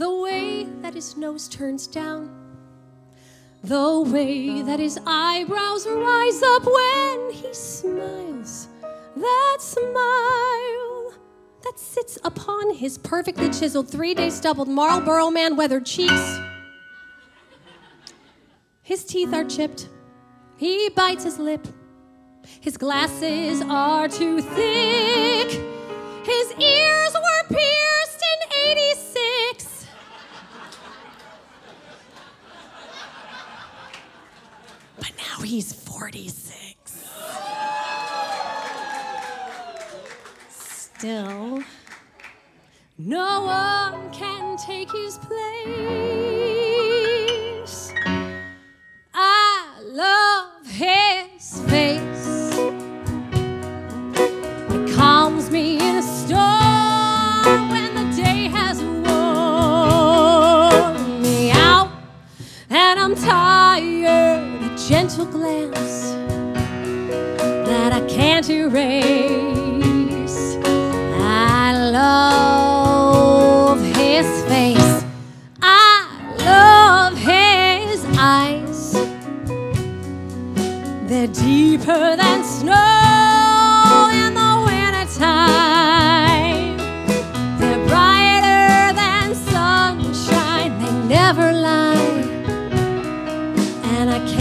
The way that his nose turns down. The way that his eyebrows rise up when he smiles. That smile that sits upon his perfectly chiseled, three day stubbled Marlboro man weathered cheeks. His teeth are chipped. He bites his lip. His glasses are too thick. His ears now he's 46. Still, no one can take his place. Gentle glance that I can't erase. I love his face. I love his eyes. They're deeper than snow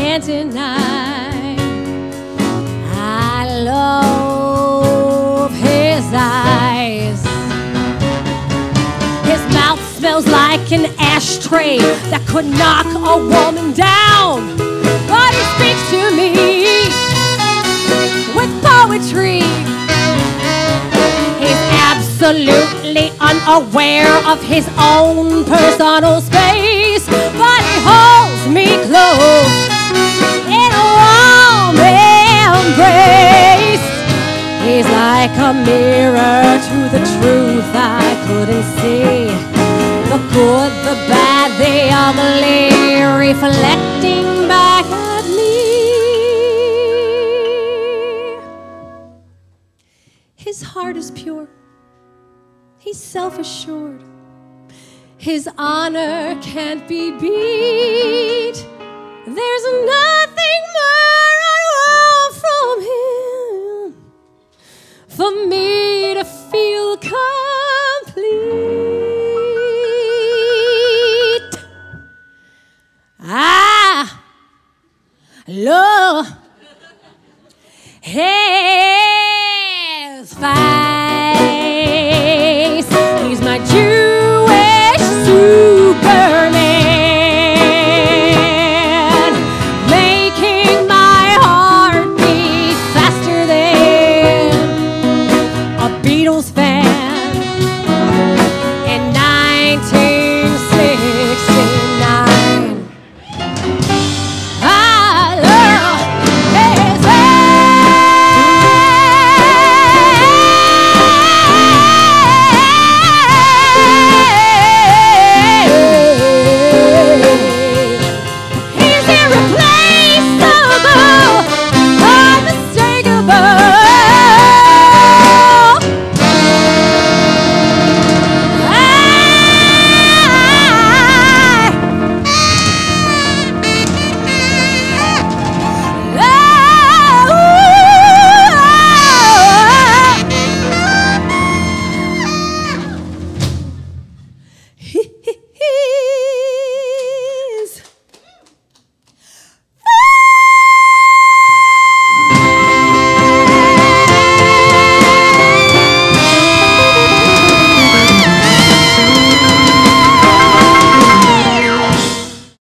can't deny. I love his eyes. His mouth smells like an ashtray that could knock a woman down. But he speaks to me with poetry. He's absolutely unaware of his own personal space, but he holds me close a mirror to the truth I couldn't see. The good, the bad, the ugly, reflecting back at me. His heart is pure. He's self assured. His honor can't be beat. There's nothing more for me to feel complete. Ah, lo, hey.